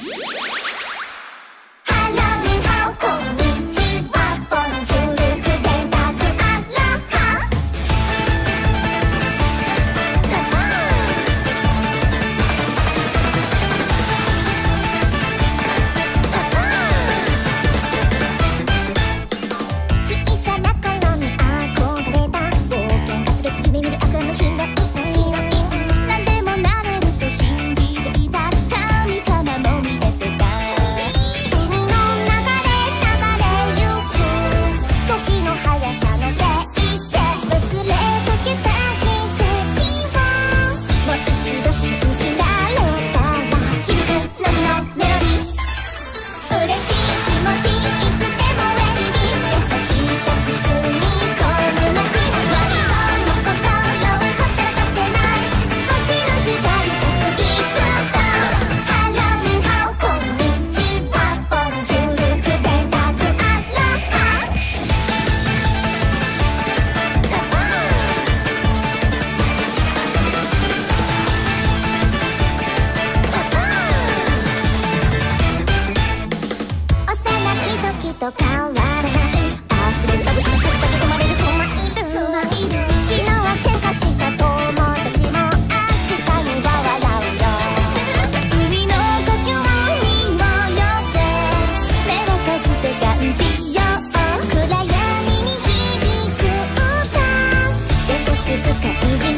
Woo! と変わらない溢れるあぶあぶだけ生まれるスマイルスマイル昨日は喧嘩した友達も明日には笑うよ海の呼吸にを寄せ目を閉じて感じよう暗闇に響く歌優しく感じ